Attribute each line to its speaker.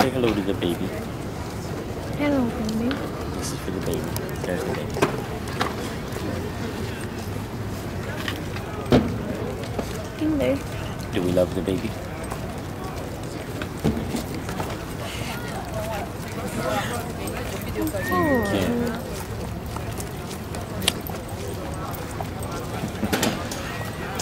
Speaker 1: Say hello to the baby.
Speaker 2: Hello, baby.
Speaker 1: This is for the baby. There's the baby.
Speaker 2: Hello.
Speaker 1: Do we love the baby?
Speaker 2: Oh,